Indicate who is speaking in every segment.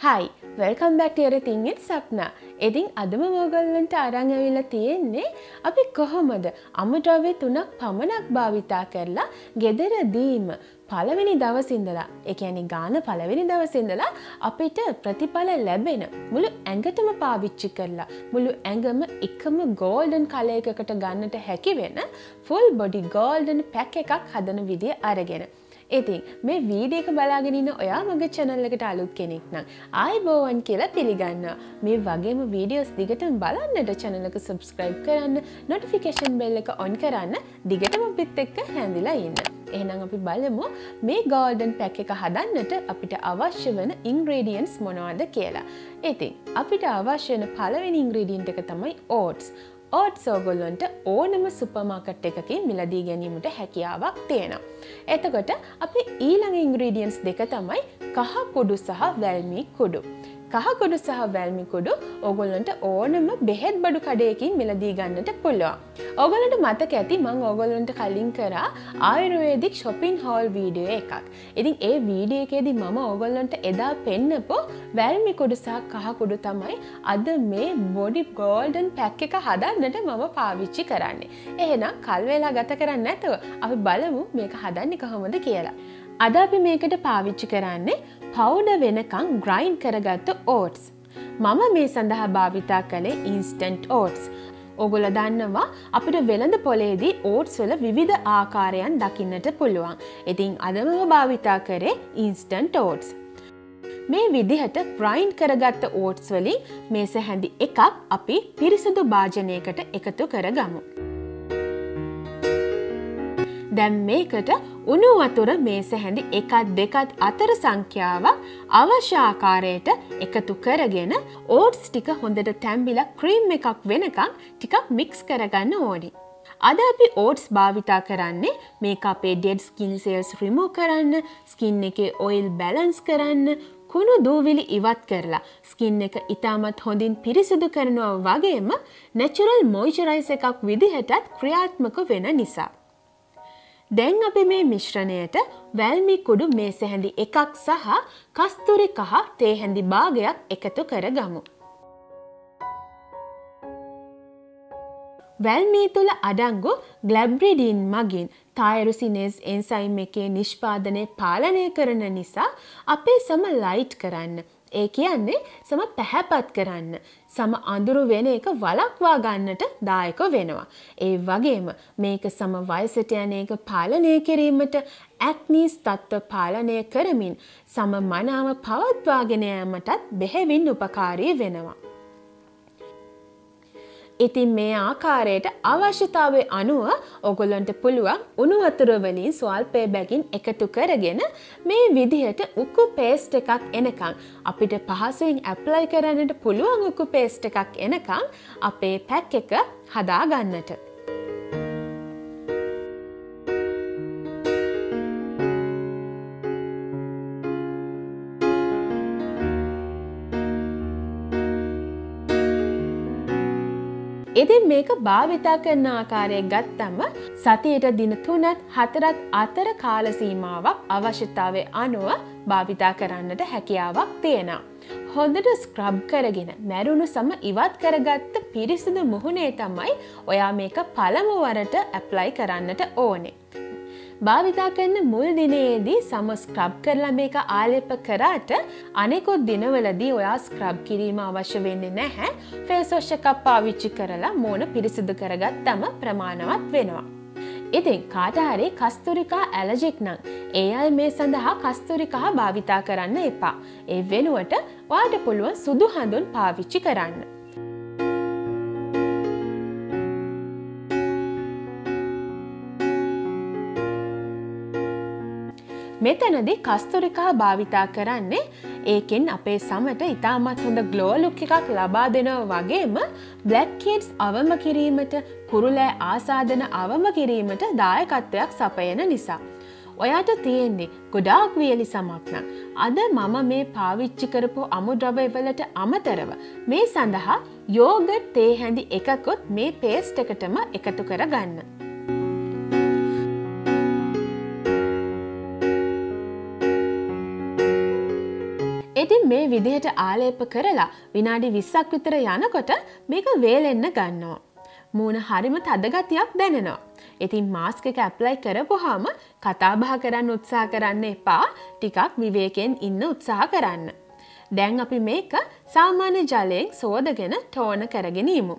Speaker 1: හයි welcome බැක්ටේර තිංගෙත් සප්නා ඉතින් අදම මෝගල්ලන්ට අරංඇවිල්ල තියෙන්නේ අපි කොහොමද අමුද්‍රව්‍ය තුනක් පමණක් භාවිතා කරලා ගෙදර දීම පළවෙනි දවසින්දලා එකැනි ගාන පළවෙනි දවසින්දලා අපිට ප්‍රතිඵල ලැබෙන මුළු ඇඟටම පාවිච්චි කරලා මුළු ඇඟම එකම ගෝල්ඩන් කලයකකට ගන්නට හැකි වෙන ෆුල් බොඩි ගෝල්ඩන් පැක් එකක් හදන විදිය අරගෙන. ඉතින් මේ වීඩියක බලාගෙනන්න ඔයා මගේ චැනල්ලකට අලුත් කෙනෙක් නම් ආයි බෝවන් කියලා පිළිගන්න මේ වගේම වීඩියෝස් දිගටම බලන්නට චැනලක සබස්ක්‍රයිබ් කරන්න නොටිෆිකේෂන් බෙල්ල එක ඔන් කරන්න දිගටම පිත් එක්ක හැඳිලා ඉන්න. එහෙනම් අපි බලමු මේ ගෝල්ඩන් පැක් එක හදන්නට අපිට අවශ්‍ය වන ඉංග්‍රේඩියන්ස් මොනවද කියලා. ඉතින් අපිට අවශ්‍යන පළවෙනි ඉංග්‍රඩියන්ට එක තමයි ඕටස්. ඕට් සෝගොල්ලොන්ට ඕනම සුපමාකට් එකකින් මිලදී ගැනීමට හැකියාවක් තියෙනවා. එතකොට අපි ඊළඟ ඉංග්‍රීඩියන්ස් දෙක තමයි කහ කුඩු සහ වැල්මී කුඩු. කහකුඩු සහ වැල්මිකුඩු ඔගොල්ලන්ට ඕනම බෙහෙත් බඩු කඩයකින් මිලදී ගන්නට පුළුවන්. ඔගොලට මතක ඇති මං ඔගොල්ලන්ට කලින් කරා ආයුර්වේදික් ශොපින් හෝල් වීඩියෝ එකක්. ඉතින් ඒ වීඩියකේදී මම ඔගොල්ලන්ට එදා පෙන්නපෝ වැල්මිකුඩු සහ කහකුඩු තමයි අද මේ බොඩි ගෝල්ඩන් පැක් එක හදන්නට මම පාවිච්චි කරන්නේ. එහෙනම් කල්වෙලා ගත කරන්න ඇතුව අපි බලමු මේක හදන්න කොහොමද කියලා. අද අපි මේකට පාවිච්චි කරන්නේ පවුඩ වෙනකං ග්‍රයින්් කරගත්ත ඕටස්. මම මේ සඳහා භාවිතා කළේ ඉන්ස්ටන්ට් ඕටස්. ඔගොල දන්නවා අපිට වෙළඳ පොලේදී ඕට්ස් වල විවිධ ආකාරයන් දකින්නට පුළුවන්. ඉතිං අදමම භාවිතා කරේ ඉන්ස්ටන්ට් ඕටස්. මේ විදිහට ග්‍රයින්් කරගත්ත ඕට්ස් වලින් මේස හැඳි එකක් අපි පිරිසුදු භාජනයකට එකතු කරගමු. දැම් මේකට උණු වතුර මේස හැඳි එකත් දෙකත් අතර සංඛ්‍යාවක් අවශ්‍යාකාරයට එකතු කරගෙන ඕට්ස් ටික හොඳට තැම්බිල ක්‍රීම් එකක් වෙනකං ටිකක් මික්ස් කරගන්න ඕනි. අද අපි ඕට්ස් භාවිතා කරන්නේ මේ අපේ ඩෙඩ් ස්කින් සේල්ස් රිමෝ කරන්න ස්කින් එක ඔයිල් බැලන්ස් කරන්න කුණු දූවිලි ඉවත් කරලා ස්කින් එක ඉතාමත් හොඳින් පිරිසිදු කරනවා වගේම නැචුරල් මොයිචරයිස එකක් විදිහටත් ක්‍රියාත්මක වෙන නිසා. දැන් අපි මේ මිශ්‍රණයට වැල්මි කුඩු මේ සැහැඳි එකක් සහ කස්තුරි කහ තේහැඳි භාගයක් එකතු කර ගමු. වැල්මී තුළ අඩංගු ගලබ්‍රිඩීන් මගින් තායරුසිනෙස් එන්සයිම් එකේ නිෂ්පාදනය පාලනය කරන නිසා අපේ සම ලයිට් කරන්න ඒ කියන්නේ සම පැහැපත් කරන්න සම අඳුරු වෙන එක වලක්වා ගන්නට දායක වෙනවා. ඒ වගේම මේක සම වයසට යන එක පාලනය කිරීමට ඇක්නීස් තත්ත්ව පාලනය කරමින් සම මනාව පවත්වාගෙන යාමටත් බෙහෙවින් උපකාරී වෙනවා. ඉතින් මේ ආකාරයට අවශ්‍යතාවය අනුව ඔගොල්ලන්ට පුළුවන් උණුවතුරවලින් ස්වල්පය බැගින් එකතු කරගෙන මේ විදිහට උකු පේස්ට් එකක් එනකං අපිට පහසුවෙන් ඇප්ලයි කරන්නට පුළුවන් උකු පේස්ට් එකක් එනකං අපේ පැක් එක හදාගන්නට. ඉතින් මේක භාවිතා කරන ආකාරය ගත්තම සතියට දින තුනත් හතරත් අතර කාලසීමාවක් අවශ්‍යතාවය අනුව භාවිතා කරන්නට හැකියාවක් තියෙනවා. හොඳට ස්ක්‍රබ් කරගෙන මැරුණු සම ඉවත් කරගත්ත පිරිසිදු මුහුණේ තමයි ඔයා මේක පළමුවරට ඇප්ලයි කරන්නට ඕනේ. භාවිතා කරන මුල් දිනයේදී සම ස්ක්‍රබ් කරලා මේක ආලෙප කරාට අනෙකුත් දිනවලදී ඔයා ස්ක්‍රබ් කිරීම අවශ්‍ය වෙන්නේ නැහැ ෆේසෝෂ්‍යකක් පාවිච්චි කරලා මෝන පිරිසිදු කරගත්තම ප්‍රමාණවත් වෙනවා. ඉතින් කාටහරි කස්තුරිකා ඇලජෙක් නං ඒ අල් මේ සඳහා කස්තුරිකා භාවිතා කරන්න එපා. ඒ වෙනුවට වාට පුළුවන් සුදු හඳුන් පාවිච්චි කරන්න. මෙතනදි කස්තුරිකා භාවිතා කරන්නේ ඒකෙන් අපේ සමට ඉතාමත් හොඳ ගලෝලුක් එකක් ලබා දෙනව වගේම බ්ලැක්කේඩ්ස් අවම කිරීමට කුරුලෑ ආසාධන අවම කිරීමට දායකත්වයක් සපයන නිසා. ඔයාට තියෙන්නේ ගොඩාක් වියලි සමක්නම්. අද මම මේ පාවිච්චි කරපු අමුද්‍රවයවලට අමතරව මේ සඳහා යෝගට් තේ හැඳි එකකොත් මේ පේස්ට එකටම එකතු කර ඉතින් මේ විදිහට ආලේප කරලා විනාඩි විස්සක් විතර යනකොට මේක වේලෙන්න ගන්නවා. මූුණ හරිම තදගතියක් දැනෙනවා. ඉතින් මාස්ක එක ඇප්ලයි කරපුහාම කතාබහ කරන්න උත්සා කරන්න එපා ටිකක් විවේකෙන් ඉන්න උත්සාහ කරන්න. දැන් අපි මේක සාමාන්‍ය ජලයෙන් සෝදගෙන ටෝන කරගෙනීමු.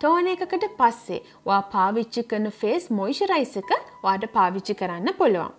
Speaker 1: ටෝන එකකට පස්සේ වා පාවිච්චි කරන ෆේස් මොයිෂරයිස එක වාට පාවිච්චි කරන්න පුළුවන්.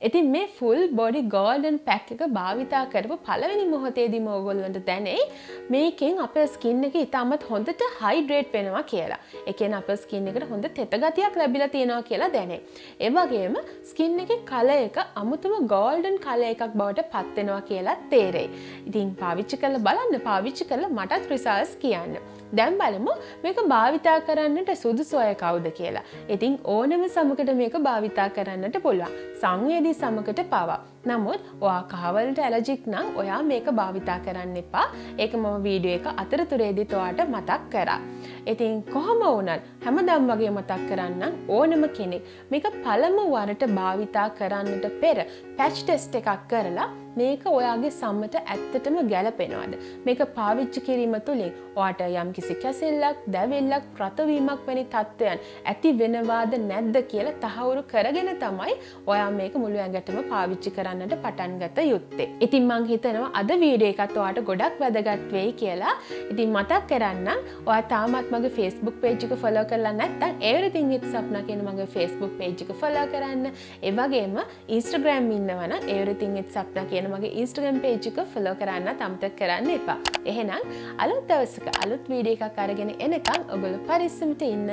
Speaker 1: ඉතින් මේ ෆුල් බොඩි ගෝල්ඩන් පැක් එක භාවිතා කරපු පළවෙනි මොහොතේදී මෝගොල්ලන්ට දැනෙයි මේකෙන් අප ස්කින්න එක ඉතාමත් හොඳට හයිඩ්‍රේට් වෙනවා කියලා එකන අප ස්කින්න එකට හොඳ තෙතගතියක් ලැබිලා තියෙනවා කියලා දැනේ. ඒවගේම ස්කින්න එක කල එක අමුතුම ගෝල්ඩන් කල එකක් බවට පත්වෙනවා කියලා තේරෙයි. ඉතින් පාවිච්චි කල බලන්න පාවිච්චි කල මටත් රිසාල්ස් කියන්න. දැම් බලමු මේක භාවිතා කරන්නට සුදුසොය කවුද කියලා. ඉතින් ඕනම සමකට මේක භාවිතා කරන්නට පුළුවන්. සංවේදී සමකට පවා. නමුත් ඔයා කහවලට ඇලජික් නම් ඔයා මේක භාවිතා කරන්න එපා ඒක මම වීඩියෝ එක අතරතුරේදි තොයාට මතක් කරා. ඉතින් කොහොම වුණත් හැමදම් වගේ මතක් කරන්න ඕනම කෙනෙක් මේක පළමු වරට භාවිතා කරන්නට පෙර පැච් ටෙස්ට එකක් කරලා මේක ඔයාගේ සම්මට ඇත්තටම ගැලපෙනවාද. මේක පාවිච්චි කිරීම තුළින් ඔයාට යම් කිසි කැසෙල්ලක් දැවෙල්ලක් ප්‍රතවීමක් වැනි තත්ත්වයන් ඇති වෙනවාද නැද්ද කියලා තහවුරු කරගෙන තමයි ඔයා මේක මුළු ඇඟටම පාවිච්චි කරන්නට පටන් ගත යුත්තේ. ඉතින් මං හිතනවා අද වීඩියෝ එකත් ඔයාට ගොඩක් වැදගත් වෙයි කියලා. ඉතින් මතක් කරන්න ඔයා තාමත් මගේ Facebook page එක follow කරලා නැත්නම් everything with sapna කියන මගේ Facebook page එක follow කරන්න. ඒ වගේම Instagram ඉන්නවනම් everything with sapna කියන මගේ Instagram page එක follow කරන්න අමතක කරන්න එපා. එහෙනම් අලුත් දවසක අලුත් වීඩියෝ එකක් අරගෙන එනකම් ඔයගොල්ලෝ පරිස්සමට ඉන්න.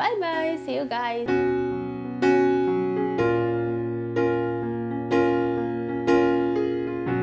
Speaker 1: bye bye see you guys